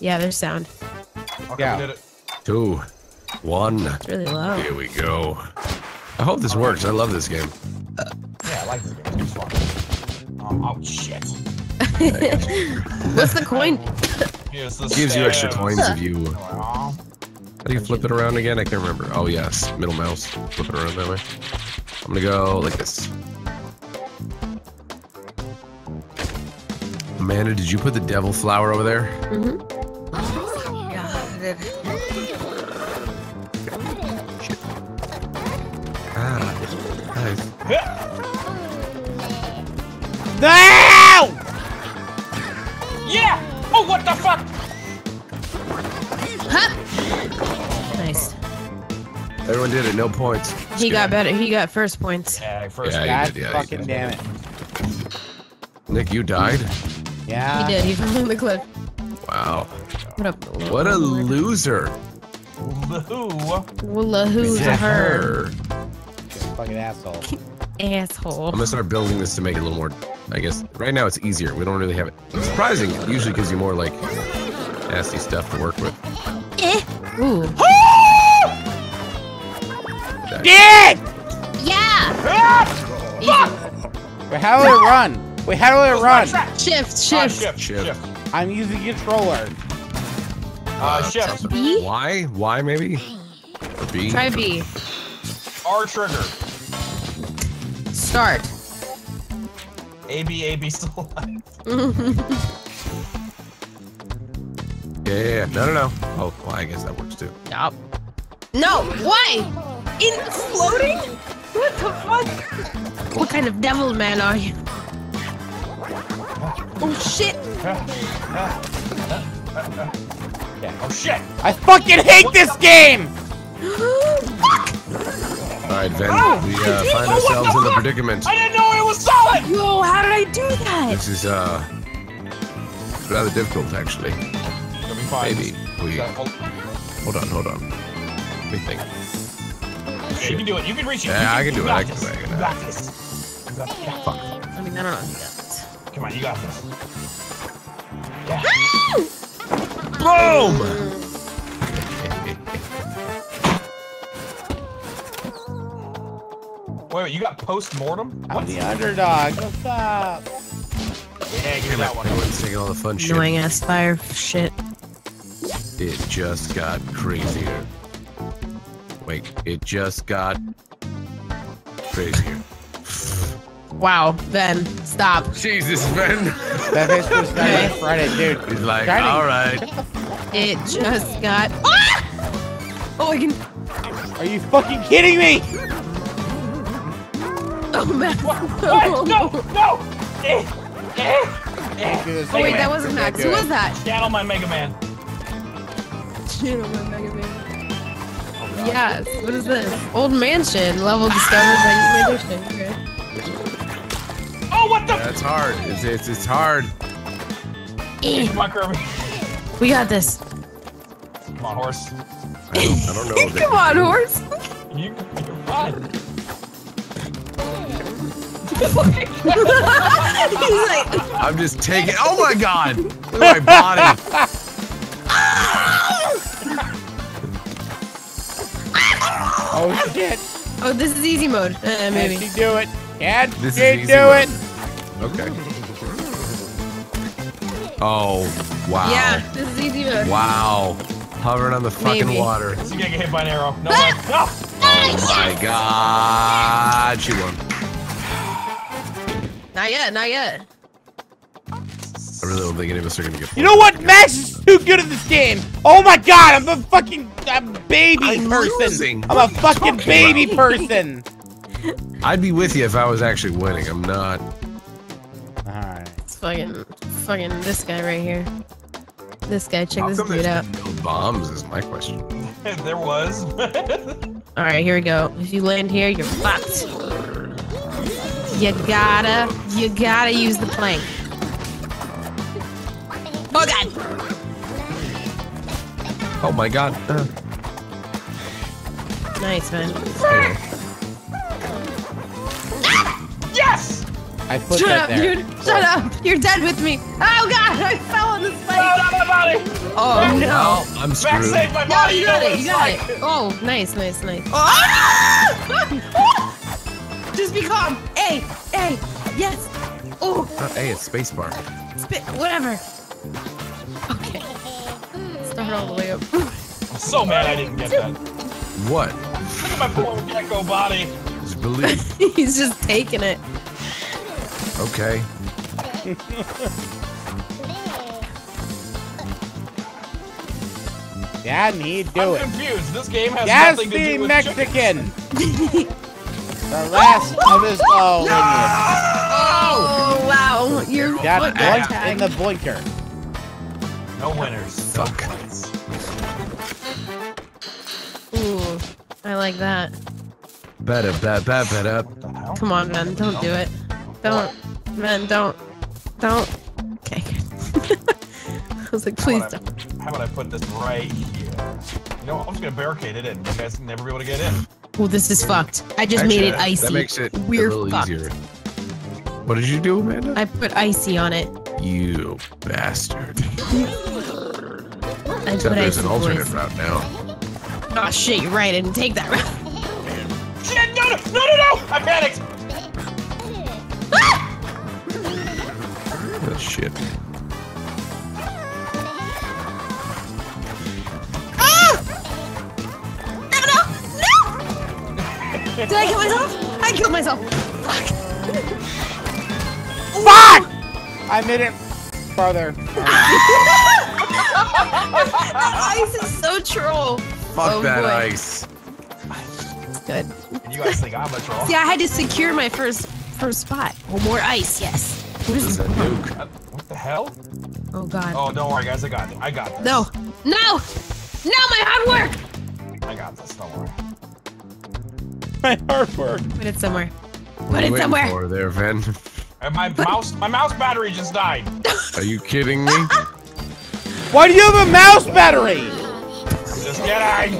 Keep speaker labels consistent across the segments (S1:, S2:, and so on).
S1: Yeah, there's sound.
S2: Okay,
S3: Yeah.
S2: we did it.
S4: Two, one.
S1: It's really low.
S4: Here we go. I hope this works. I love this game.
S2: Yeah, I like this game. It's fun. Um, oh shit.
S1: What's the coin?
S2: Here's the
S4: Gives you extra coins if you. How do you flip it around again? I can't remember. Oh yes, middle mouse. Flip it around that way. I'm gonna go like this. Amanda, did you put the devil flower over there?
S1: Yeah,
S3: No!
S2: Yeah! Oh, what the fuck?
S1: Nice.
S4: Everyone did it. No points.
S1: He got better. He got first points.
S2: Yeah, first.
S4: Yeah,
S3: God
S4: did, yeah,
S3: fucking damn it.
S4: Nick, you died.
S3: Yeah.
S1: He did. He fell on the cliff.
S4: Wow.
S1: What a
S4: What a loser.
S2: Woohoo.
S1: Willa who's a her
S3: Fucking asshole.
S1: asshole.
S4: I'm gonna start building this to make it a little more. I guess right now it's easier. We don't really have it. It's surprising. It usually gives you more like nasty stuff to work with.
S1: Ooh.
S3: Dick!
S1: Yeah.
S3: Wait, how do I run? Wait, how do I run?
S1: Shift.
S2: Ah,
S1: Shift.
S2: shift,
S4: Shift.
S2: shift.
S3: I'm using controller.
S2: Uh, shift.
S1: B.
S4: Y? Y maybe? Or B?
S1: Try B.
S2: R trigger.
S1: Start.
S2: A B A B still alive.
S4: Yeah, yeah, yeah. No, no, no. Oh, well, I guess that works too.
S1: Yup. No. Why? In floating? What the fuck? What kind of devil man are you? Oh shit!
S2: Oh shit!
S3: I fucking hate this game!
S1: fuck!
S4: All right, Ven.
S1: Oh,
S4: we uh, find ourselves in the predicament.
S2: I didn't know it was solid!
S1: Yo, how did I do that?
S4: This is uh rather difficult, actually.
S2: You'll be fine.
S4: Maybe we.
S2: Hold-
S4: Hold on, hold on. Let me think.
S2: yeah, you can do it. You can reach it.
S4: Yeah,
S2: you
S4: I can do it, I can do it, I
S2: You got this. You got yeah.
S4: Fuck.
S1: I mean, I don't know if you got this.
S2: Come on, you got this. Yeah.
S4: Boom!
S2: Wait, wait, you got post mortem?
S3: I'm the underdog. What's up?
S2: Yeah, give me that one.
S4: Everyone's taking all the fun shit.
S1: Annoying ass fire shit.
S4: It just got crazier. Wait, it just got crazier.
S1: Wow, Ben, stop.
S4: Jesus, Ben.
S3: That bitch was started on Friday, dude.
S4: He's like,
S3: Shiny.
S4: all right.
S1: It just got. Ah! Oh, I can.
S3: Are you fucking kidding me?
S1: Oh man.
S2: What? No! No! Eh, eh, eh.
S1: Oh wait, that wasn't
S3: You can't
S1: Max.
S3: do
S1: Who
S3: it.
S1: was that?
S2: Channel my Mega Man.
S1: Yes. What is this? Old mansion. Level discovered by new addition. Okay.
S2: What the?
S4: That's hard. It's, it's, it's hard.
S2: Come on, Kirby.
S1: We got this.
S2: Come on, horse.
S4: I don't, I don't know. that-
S1: Come on, horse.
S2: You, you're fine.
S1: He's like,
S4: I'm just taking. Oh my god! Look at my body.
S3: Oh shit.
S1: oh, this is easy mode. Uh,
S3: Can
S1: maybe.
S3: she do it? Can
S4: This is
S3: she
S4: easy
S3: do
S4: mode.
S3: it?
S4: Okay. Oh wow!
S1: Yeah, this is easy mode.
S4: Wow! Hovering on the fucking
S1: Maybe.
S4: water.
S2: Is he gonna get hit by an arrow? No way. No!
S4: Oh my god! She won.
S1: Not yet. Not yet.
S4: I really don't think any of us are gonna get.
S3: You know what? Max is too good at this game. Oh my god, I'm a fucking I'm a baby
S4: I'm
S3: person.
S4: losing.
S3: I'm
S4: What
S3: a fucking baby
S4: about?
S3: person.
S4: I'd be with you if I was actually winning. I'm not.
S3: Alright.
S1: It's fucking, fucking this guy right here. This guy. Check
S4: How
S1: this
S4: come
S1: dude out.
S4: no bombs? Is my question.
S2: there was.
S1: All right, here we go. If you land here, you're fucked. You gotta, you gotta use the plank. Oh god!
S4: Oh my god! Uh,
S1: Nice man.
S2: yes!
S3: I put
S1: Shut
S3: that
S1: up,
S3: there.
S1: dude. Shut up. You're dead with me. Oh god, I fell on the
S2: No,
S1: spike.
S2: not my body!
S1: Oh no.
S4: Well, I'm
S2: Max
S4: screwed.
S2: saved my
S1: No,
S2: body!
S1: you
S2: know
S1: got
S2: what
S1: it. You got
S2: like.
S1: it. Oh, nice, nice, nice. Just be calm. Hey, hey, yes. Oh,
S4: Uh, hey, it's spacebar.
S1: spit, whatever. Okay. Start all the way up.
S2: I'm so mad I didn't get that.
S4: What?
S2: Look at my poor gecko body.
S4: Just believe.
S1: He's just taking it.
S4: Okay.
S3: Yeah, me do it.
S2: I'm
S3: it.
S2: confused. This game has
S3: Yes,
S2: nothing to do with
S3: Mexican. the last of his oh,
S1: Oh, wow. Your
S3: lineage. Got
S1: foot got
S3: blinked in the blinker.
S2: No winners. No
S4: Fuck.
S2: points.
S1: Ooh, I like that.
S4: Better, better, better.
S2: What?
S1: Come on, man. Don't do it. Don't. Man, don't. Don't. Okay. I was like, please
S2: How about,
S1: don't.
S2: I, how about I put this right here? You know, what? I'm just gonna barricade it in. You guys can never be able to get in.
S1: Oh, this is fucked. I just
S4: Actually,
S1: made it
S4: that-
S1: icy.
S4: That makes it
S1: We're
S4: a little
S1: fucked.
S4: easier. What did you do, Amanda?
S1: I put icy on it.
S4: You bastard.
S1: I
S4: Except
S1: put
S4: there's
S1: icy
S4: an alternate
S1: boys.
S4: route now.
S1: Oh shit, you're right. I didn't take that route.
S2: Shit! No! No! No! No! no! I panicked.
S4: Oh, shit.
S1: No, no, no! Did I kill myself? I killed myself. Fuck.
S3: Fuck! I made it farther.
S1: That ice is so troll.
S4: Fuck
S1: Oh,
S4: that
S1: boy.
S4: ice.
S1: It's good.
S2: And you guys think I'm a troll?
S1: See, I had to secure my first first spot. Oh, more ice. Yes. What
S4: This
S1: is
S4: is a nuke.
S2: What hell?
S1: Oh god.
S2: Oh, don't worry, guys. I got it. I got this.
S1: No. No. No, my hard work.
S2: I got this. Don't worry.
S3: My hard work.
S1: Put it somewhere. Put it
S4: waiting
S1: somewhere.
S4: for there, Ven?
S2: And my mouse, my mouse battery just died.
S4: Are you kidding me?
S3: Why do you have a mouse battery?
S2: Just kidding.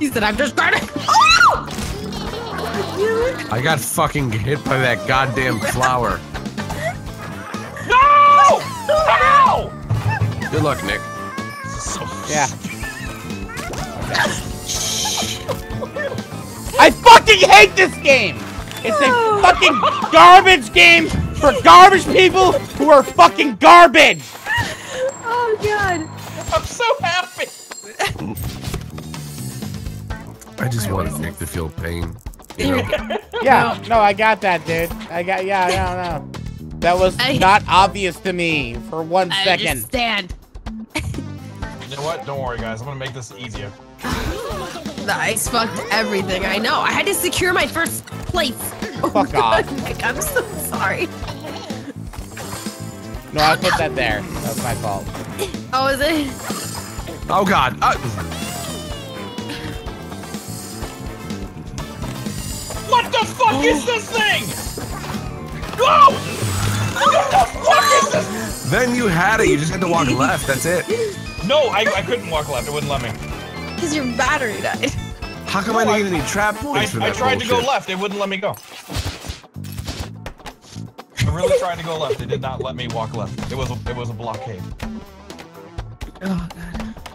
S1: He said, "I'm just starting." Oh!
S4: I got fucking hit by that goddamn flower. Good luck, Nick.
S2: So
S3: Yeah. I fucking hate this game! It's a fucking garbage game for garbage people who are fucking garbage!
S1: Oh god.
S2: I'm so happy.
S4: I just wanted Nick to feel pain. You know?
S3: Yeah, no, I got that, dude. I got, yeah, no, no. That was
S1: I-
S3: not obvious to me for one
S1: I
S3: second.
S1: understand.
S2: You know what? Don't worry, guys. I'm gonna make this easier.
S1: The ice fucked everything. I know. I had to secure my first place. Oh,
S3: Fuck
S1: God,
S3: off.
S1: Nick, I'm so sorry.
S3: No, I put that there. That was my fault.
S1: Oh, is it?
S4: Oh god. Uh,
S2: What the fuck is this thing? Whoa!
S4: Then you had it. You just had to walk left. That's it.
S2: No, I, I couldn't walk left. It wouldn't let me.
S1: Because your battery died.
S4: How come I didn't get any trap
S2: I,
S4: points for
S2: I
S4: that
S2: tried to go left. It wouldn't let me go. I really tried to go left. It did not let me walk left. It was a, it was a blockade.
S1: Oh god.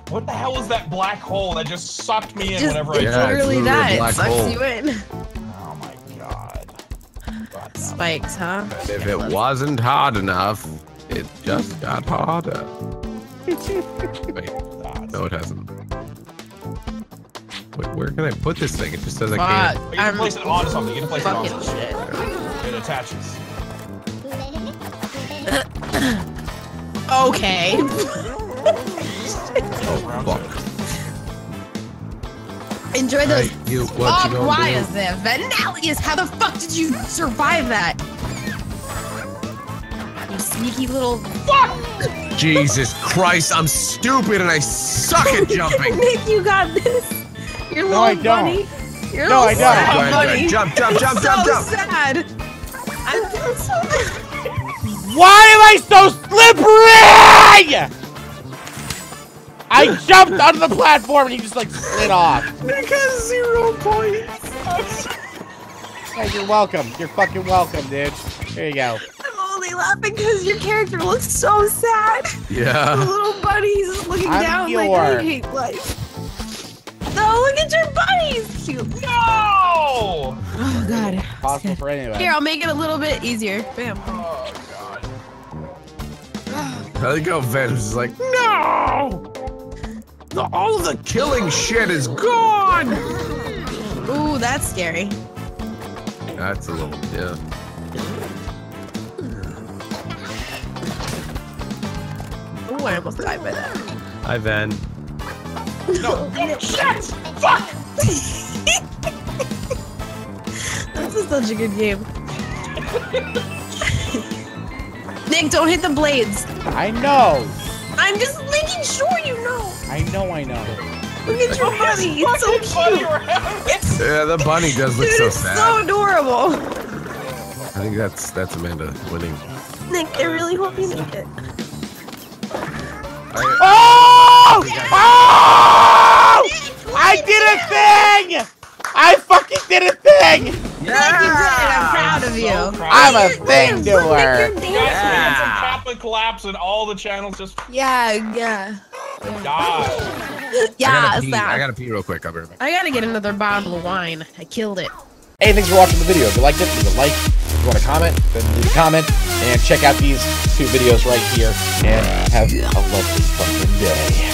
S2: What the hell is that black hole that just sucked me in
S1: Just
S2: whenever I
S1: it's
S4: Yeah,
S2: tried?
S4: it's
S1: literally
S4: literally
S1: that. It
S4: black
S1: sucks
S4: hole.
S1: you in. Spikes, huh?
S4: If it wasn't hard enough, it just got harder. Wait, no, it hasn't. Wait, where can I put this thing? It just says I can't.
S2: You can
S1: I'm
S2: place it on something. You can place it on
S1: fucking
S2: something.
S1: shit.
S2: It attaches.
S1: Okay.
S4: Oh, fuck.
S1: Enjoy those.
S4: Right, you, what you
S1: oh, why
S4: gonna
S1: is there? Venalis, how the fuck did you survive that? You sneaky little
S4: do? Jesus Christ, I'm stupid and I suck at jumping.
S1: Nick, you got this. Your little
S3: I don't.
S1: bunny. Your
S3: No,
S1: little
S3: I don't.
S1: sad
S4: Go ahead, go ahead.
S1: bunny.
S4: Jump, jump, jump,
S1: so
S4: jump, jump.
S1: sad. I'm doing so
S3: Why am I so slippery? I jumped onto the platform and he just like slid off.
S4: Nick has zero points.
S3: Yeah, you're welcome. You're fucking welcome, dude. Here you go.
S1: I'm only laughing because your character looks so sad. Yeah. The
S4: Yeah.
S1: little bunny's just looking
S3: I'm
S1: down
S3: your-
S1: like I hate life. No, look at your bunny. He's cute.
S2: No!
S1: Oh god. It's
S3: Possible for anyone.
S1: Here, I'll make it a little bit easier. Bam.
S2: Oh god.
S4: I think how Venom's is like, no! The, all of the killing shit is gone!
S1: Ooh, that's scary.
S4: That's a little, yeah.
S1: Ooh, I almost died by that.
S4: Hi, Ven.
S2: No, no, shit! Fuck!
S1: This is such a good game. Nick, don't hit the blades.
S3: I know.
S1: I'm just making sure you know.
S3: I know. I know.
S1: Look at your bunny. It's so cute.
S2: around.
S4: Yeah, the bunny does look
S1: Dude,
S4: so
S1: it's
S4: sad.
S1: so adorable.
S4: I think that's that's Amanda winning.
S1: Nick, I really hope you make it.
S4: I,
S3: Oh! Oh! I did a thing! I fucking did a thing!
S1: Nick, you did. I'm proud of you.
S2: So proud.
S3: I'm a thing
S1: look, look,
S3: doer.
S1: you're
S2: Guys, we
S1: dancing.
S2: had some Kappa collapse and all the channels just
S1: Yeah, yeah.
S2: died.
S1: Yeah,
S4: I gotta pee. I gotta pee real quick. I'll be right back.
S1: I gotta get another bottle of wine. I killed it.
S3: Hey, thanks for watching the video. If you liked it, leave a like. If you want to comment, then leave a comment. And check out these two videos right here. And have a lovely fucking day.